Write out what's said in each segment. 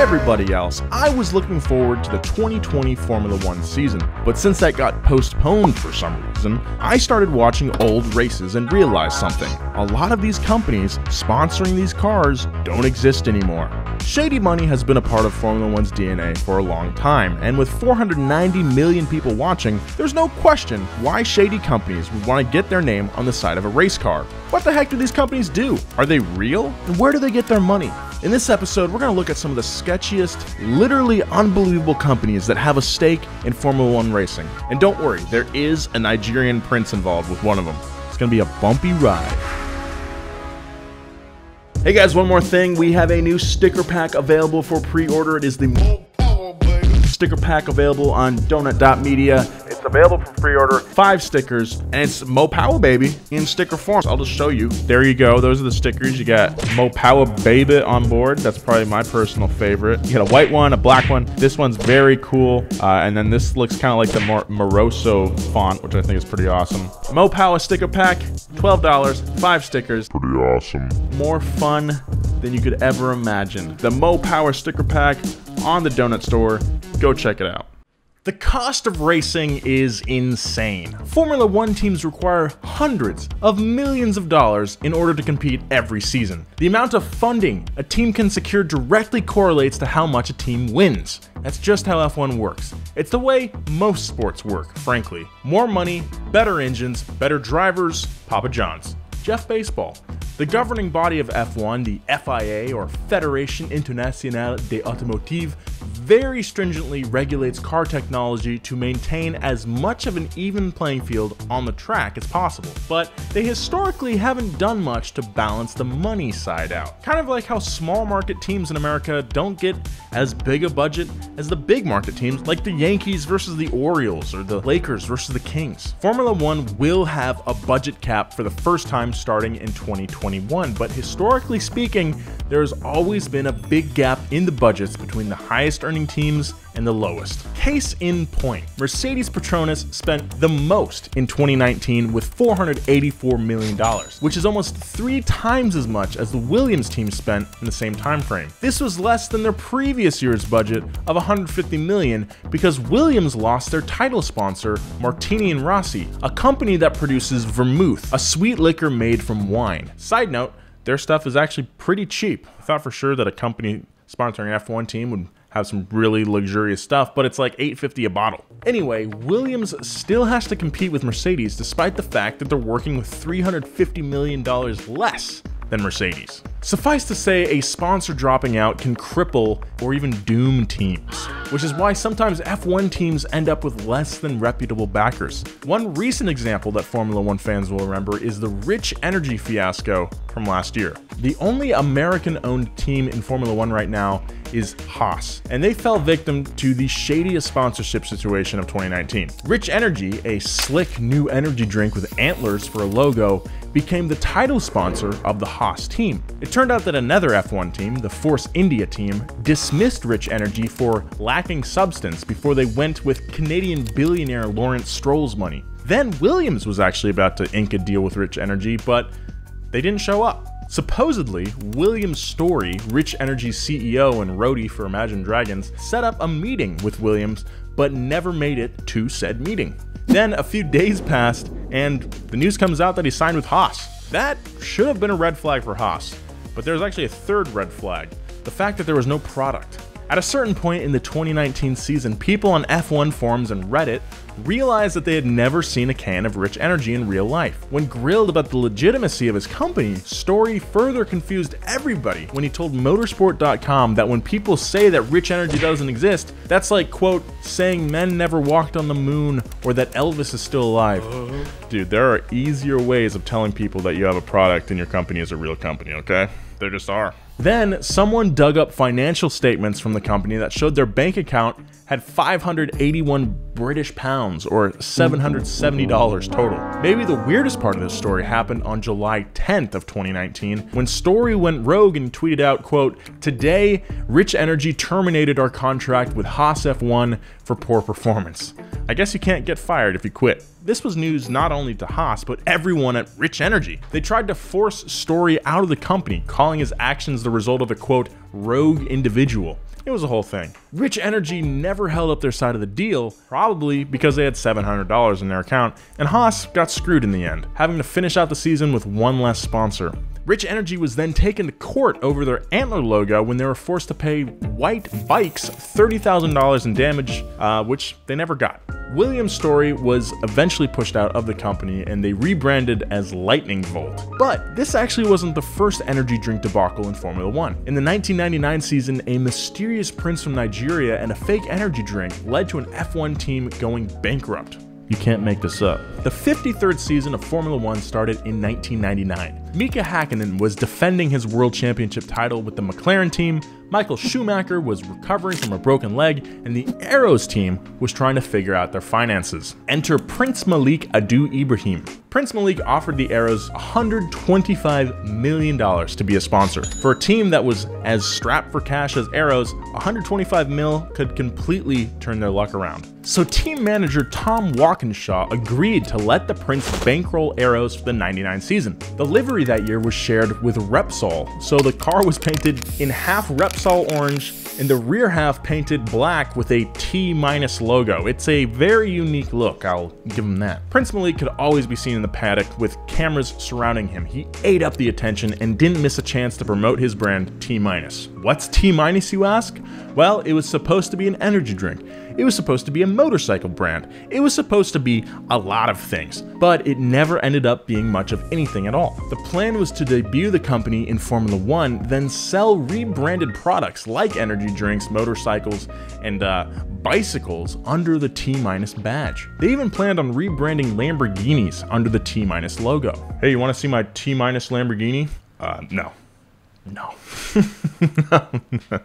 everybody else, I was looking forward to the 2020 Formula One season, but since that got postponed for some reason, I started watching old races and realized something. A lot of these companies sponsoring these cars don't exist anymore. Shady money has been a part of Formula One's DNA for a long time, and with 490 million people watching, there's no question why shady companies would want to get their name on the side of a race car. What the heck do these companies do? Are they real? And where do they get their money? In this episode, we're going to look at some of the sketchiest, literally unbelievable companies that have a stake in Formula One racing. And don't worry, there is a Nigerian prince involved with one of them. It's going to be a bumpy ride. Hey guys, one more thing. We have a new sticker pack available for pre order. It is the sticker pack available on donut.media. It's available for pre-order. Five stickers, and it's Mo Power Baby in sticker form. I'll just show you. There you go. Those are the stickers. You got Mo Power Baby on board. That's probably my personal favorite. You got a white one, a black one. This one's very cool. Uh, and then this looks kind of like the Mor Moroso font, which I think is pretty awesome. Mo Power sticker pack, $12, five stickers. Pretty awesome. More fun than you could ever imagine. The Mo Power sticker pack on the donut store. Go check it out. The cost of racing is insane. Formula One teams require hundreds of millions of dollars in order to compete every season. The amount of funding a team can secure directly correlates to how much a team wins. That's just how F1 works. It's the way most sports work, frankly. More money, better engines, better drivers, Papa John's. Jeff Baseball. The governing body of F1, the FIA or Fédération Internationale des Automotives, very stringently regulates car technology to maintain as much of an even playing field on the track as possible, but they historically haven't done much to balance the money side out. Kind of like how small market teams in America don't get as big a budget as the big market teams like the Yankees versus the Orioles or the Lakers versus the Kings. Formula One will have a budget cap for the first time starting in 2021, but historically speaking, there's always been a big gap in the budgets between the highest earning teams and the lowest. Case in point, Mercedes Petronas spent the most in 2019 with $484 million, which is almost three times as much as the Williams team spent in the same time frame. This was less than their previous year's budget of 150 million because Williams lost their title sponsor, Martini and Rossi, a company that produces vermouth, a sweet liquor made from wine. Side note, their stuff is actually pretty cheap. I thought for sure that a company sponsoring an F1 team would have some really luxurious stuff, but it's like 850 a bottle. Anyway, Williams still has to compete with Mercedes despite the fact that they're working with $350 million less than Mercedes. Suffice to say, a sponsor dropping out can cripple or even doom teams, which is why sometimes F1 teams end up with less than reputable backers. One recent example that Formula One fans will remember is the Rich Energy fiasco from last year. The only American owned team in Formula One right now is Haas, and they fell victim to the shadiest sponsorship situation of 2019. Rich Energy, a slick new energy drink with antlers for a logo, became the title sponsor of the Haas team. It turned out that another F1 team, the Force India team, dismissed Rich Energy for lacking substance before they went with Canadian billionaire Lawrence Stroll's money. Then Williams was actually about to ink a deal with Rich Energy, but they didn't show up. Supposedly, William Storey, Rich Energy's CEO and roadie for Imagine Dragons, set up a meeting with Williams but never made it to said meeting. Then a few days passed, and the news comes out that he signed with Haas. That should have been a red flag for Haas, but there's actually a third red flag the fact that there was no product. At a certain point in the 2019 season, people on F1 forums and Reddit realized that they had never seen a can of Rich Energy in real life. When grilled about the legitimacy of his company, Storey further confused everybody when he told Motorsport.com that when people say that Rich Energy doesn't exist, that's like, quote, saying men never walked on the moon or that Elvis is still alive. Dude, there are easier ways of telling people that you have a product and your company is a real company, okay? There just are. Then, someone dug up financial statements from the company that showed their bank account had 581 British pounds, or $770 total. Maybe the weirdest part of this story happened on July 10th of 2019, when Storey went rogue and tweeted out, quote, Today, Rich Energy terminated our contract with Haas F1 for poor performance. I guess you can't get fired if you quit. This was news not only to Haas, but everyone at Rich Energy. They tried to force Storey out of the company, calling his actions the result of a quote, rogue individual. It was a whole thing. Rich Energy never held up their side of the deal, probably because they had $700 in their account, and Haas got screwed in the end, having to finish out the season with one less sponsor. Rich Energy was then taken to court over their antler logo when they were forced to pay Whyte Bikes $30,000 in damage, uh, which they never got. Williams Storey was eventually pushed out of the company and they rebranded as Lightning Volt. But this actually wasn't the first energy drink debacle in Formula One. In the 1999 season, a mysterious prince from Nigeria and a fake energy drink led to an F1 team going bankrupt. You can't make this up. The 53rd season of Formula One started in 1999. Mika Hakkinen was defending his world championship title with the McLaren team, Michael Schumacher was recovering from a broken leg, and the Arrows team was trying to figure out their finances. Enter Prince Malik Ado Ibrahim. Prince Malik offered the Arrows $125 million to be a sponsor. For a team that was as strapped for cash as Arrows, 125 mil could completely turn their luck around. So team manager Tom Walkinshaw agreed to let the Prince bankroll Arrows for the 99 season. The livery that year was shared with Repsol, so the car was painted in half Repsol orange and the rear half painted black with a T minus logo. It's a very unique look, I'll give him that. Prince Malik could always be seen in the paddock with cameras surrounding him. He ate up the attention and didn't miss a chance to promote his brand T minus. What's T minus, you ask? Well, it was supposed to be an energy drink. It was supposed to be a motorcycle brand. It was supposed to be a lot of things, but it never ended up being much of anything at all. The plan was to debut the company in Formula One, then sell rebranded products like energy drinks, motorcycles, and uh, bicycles under the T-minus badge. They even planned on rebranding Lamborghinis under the T-minus logo. Hey, you want to see my T-minus Lamborghini? Uh, no. No. no.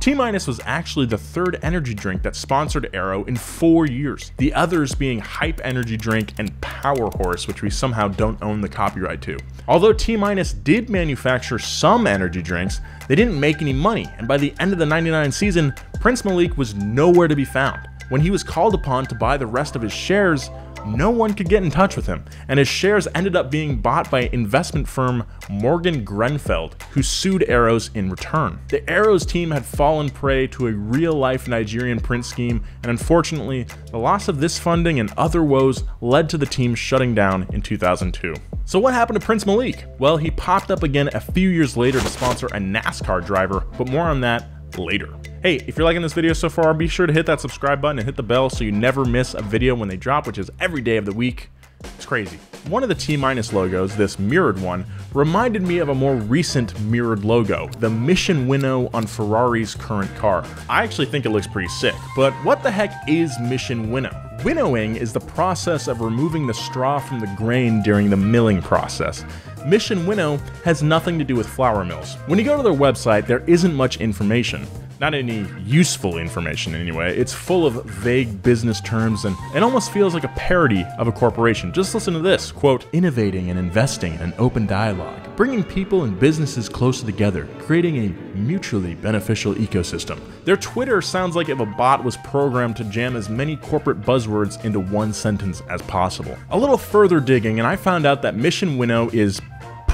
T Minus was actually the third energy drink that sponsored Arrow in four years. The others being Hype Energy Drink and Power Horse, which we somehow don't own the copyright to. Although T Minus did manufacture some energy drinks, they didn't make any money, and by the end of the 99 season, Prince Malik was nowhere to be found. When he was called upon to buy the rest of his shares, no one could get in touch with him, and his shares ended up being bought by investment firm Morgan Grenfell, who sued Arrows in return. The Arrows team had fallen prey to a real life Nigerian print scheme, and unfortunately, the loss of this funding and other woes led to the team shutting down in 2002. So, what happened to Prince Malik? Well, he popped up again a few years later to sponsor a NASCAR driver, but more on that later. Hey, if you're liking this video so far, be sure to hit that subscribe button and hit the bell so you never miss a video when they drop, which is every day of the week. It's crazy. One of the T-minus logos, this mirrored one, reminded me of a more recent mirrored logo, the Mission Winnow on Ferrari's current car. I actually think it looks pretty sick, but what the heck is Mission Winnow? Winnowing is the process of removing the straw from the grain during the milling process. Mission Winnow has nothing to do with flour mills. When you go to their website, there isn't much information. Not any useful information anyway. It's full of vague business terms and it almost feels like a parody of a corporation. Just listen to this, quote, innovating and investing in an open dialogue, bringing people and businesses closer together, creating a mutually beneficial ecosystem. Their Twitter sounds like if a bot was programmed to jam as many corporate buzzwords into one sentence as possible. A little further digging and I found out that Mission Winnow is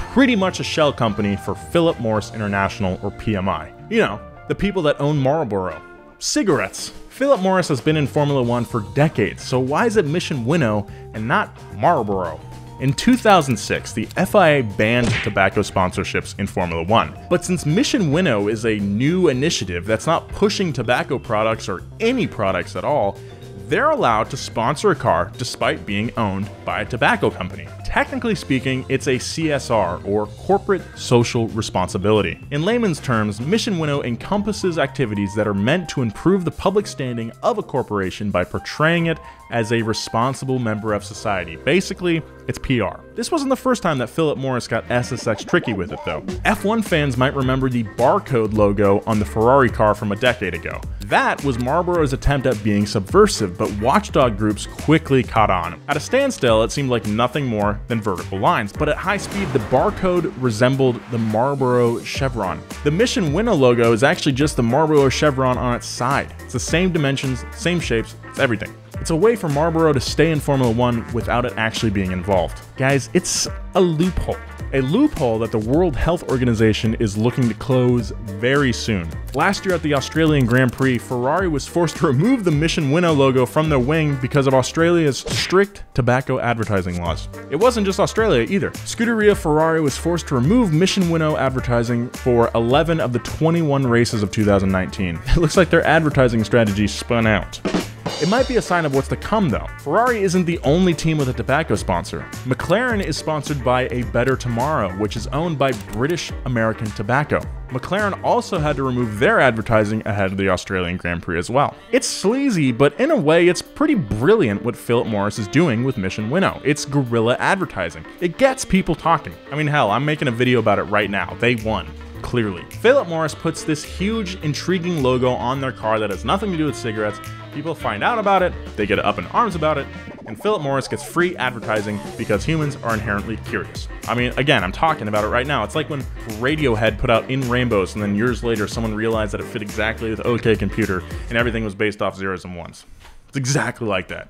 pretty much a shell company for Philip Morris International or PMI. You know, the people that own Marlboro. Cigarettes. Philip Morris has been in Formula One for decades, so why is it Mission Winnow and not Marlboro? In 2006, the FIA banned tobacco sponsorships in Formula One. But since Mission Winnow is a new initiative that's not pushing tobacco products or any products at all, they're allowed to sponsor a car despite being owned by a tobacco company. Technically speaking, it's a CSR or corporate social responsibility. In layman's terms, Mission Winnow encompasses activities that are meant to improve the public standing of a corporation by portraying it as a responsible member of society. Basically, it's PR. This wasn't the first time that Philip Morris got SSX tricky with it though. F1 fans might remember the barcode logo on the Ferrari car from a decade ago. That was Marlboro's attempt at being subversive, but watchdog groups quickly caught on. At a standstill, it seemed like nothing more than vertical lines, but at high speed, the barcode resembled the Marlboro chevron. The Mission Winnow logo is actually just the Marlboro chevron on its side. It's the same dimensions, same shapes, it's everything. It's a way for Marlboro to stay in Formula One without it actually being involved. Guys, it's a loophole. A loophole that the World Health Organization is looking to close very soon. Last year at the Australian Grand Prix, Ferrari was forced to remove the Mission Winnow logo from their wing because of Australia's strict tobacco advertising laws. It wasn't just Australia either. Scuderia Ferrari was forced to remove Mission Winnow advertising for 11 of the 21 races of 2019. It looks like their advertising strategy spun out. It might be a sign of what's to come though. Ferrari isn't the only team with a tobacco sponsor. McLaren is sponsored by A Better Tomorrow, which is owned by British American Tobacco. McLaren also had to remove their advertising ahead of the Australian Grand Prix as well. It's sleazy, but in a way, it's pretty brilliant what Philip Morris is doing with Mission Winnow. It's guerrilla advertising. It gets people talking. I mean, hell, I'm making a video about it right now. They won clearly. Philip Morris puts this huge, intriguing logo on their car that has nothing to do with cigarettes People find out about it, they get up in arms about it, and Philip Morris gets free advertising because humans are inherently curious. I mean, again, I'm talking about it right now. It's like when Radiohead put out In Rainbows, and then years later, someone realized that it fit exactly with OK Computer, and everything was based off zeros and ones. It's exactly like that.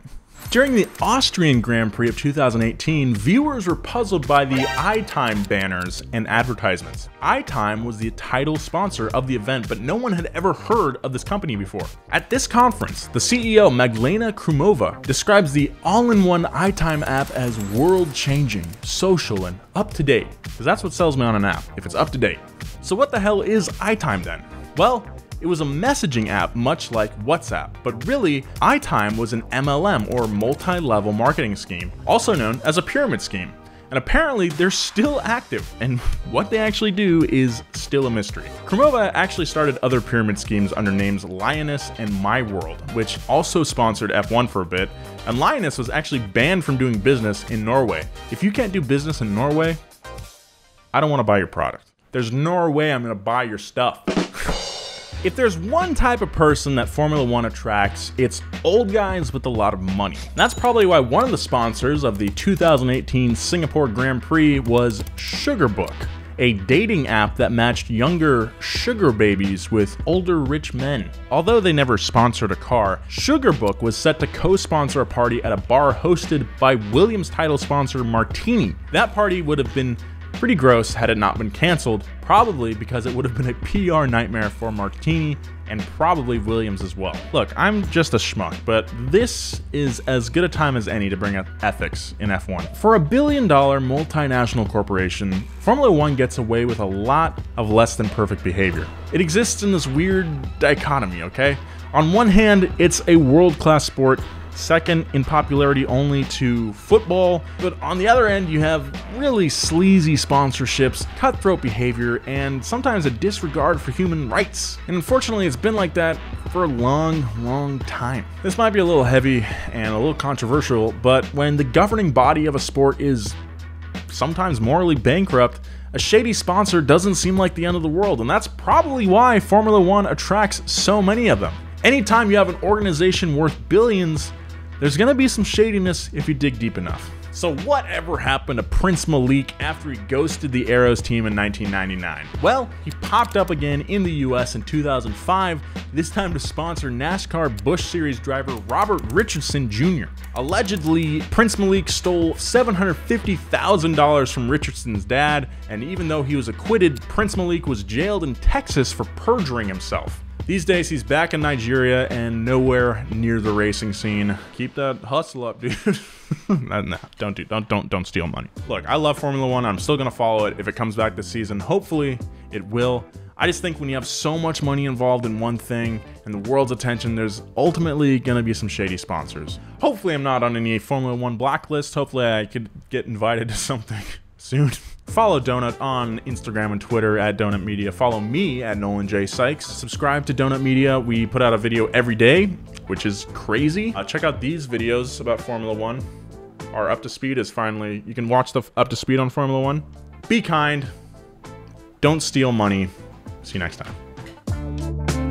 During the Austrian Grand Prix of 2018, viewers were puzzled by the EyeTime banners and advertisements. EyeTime was the title sponsor of the event, but no one had ever heard of this company before. At this conference, the CEO Magdalena Krumova describes the all-in-one EyeTime app as world-changing, social, and up-to-date, because that's what sells me on an app, if it's up-to-date. So what the hell is EyeTime then? Well, it was a messaging app much like WhatsApp, but really, EyeTime was an MLM or multi-level marketing scheme, also known as a pyramid scheme. And apparently they're still active, and what they actually do is still a mystery. Krumova actually started other pyramid schemes under names Lyoness and My World, which also sponsored F1 for a bit, and Lyoness was actually banned from doing business in Norway. If you can't do business in Norway, I don't want to buy your product. There's no way I'm going to buy your stuff. If there's one type of person that Formula One attracts, it's old guys with a lot of money. That's probably why one of the sponsors of the 2018 Singapore Grand Prix was Sugarbook, a dating app that matched younger sugar babies with older rich men. Although they never sponsored a car, Sugarbook was set to co-sponsor a party at a bar hosted by Williams title sponsor Martini. That party would have been Pretty gross had it not been cancelled, probably because it would have been a PR nightmare for Martini and probably Williams as well. Look, I'm just a schmuck, but this is as good a time as any to bring up ethics in F1. For a billion dollar multinational corporation, Formula One gets away with a lot of less than perfect behavior. It exists in this weird dichotomy, okay? On one hand, it's a world class sport second in popularity only to football. But on the other end, you have really sleazy sponsorships, cutthroat behavior, and sometimes a disregard for human rights. And unfortunately, it's been like that for a long, long time. This might be a little heavy and a little controversial, but when the governing body of a sport is sometimes morally bankrupt, a shady sponsor doesn't seem like the end of the world, and that's probably why Formula One attracts so many of them. Anytime you have an organization worth billions there's gonna be some shadiness if you dig deep enough. So whatever happened to Prince Malik after he ghosted the Arrows team in 1999? Well, he popped up again in the US in 2005, this time to sponsor NASCAR Busch Series driver Robert Richardson Jr. Allegedly, Prince Malik stole $750,000 from Richardson's dad, and even though he was acquitted, Prince Malik was jailed in Texas for perjuring himself. These days, he's back in Nigeria and nowhere near the racing scene. Keep that hustle up, dude. nah, don't do, don't, don't, don't steal money. Look, I love Formula One. I'm still gonna follow it if it comes back this season. Hopefully, it will. I just think when you have so much money involved in one thing and the world's attention, there's ultimately gonna be some shady sponsors. Hopefully, I'm not on any Formula One blacklist. Hopefully, I could get invited to something soon. Follow Donut on Instagram and Twitter at Donut Media. Follow me at Nolan J. Sykes. Subscribe to Donut Media. We put out a video every day, which is crazy. Uh, check out these videos about Formula One. Our Up to Speed is finally, you can watch the Up to Speed on Formula One. Be kind. Don't steal money. See you next time.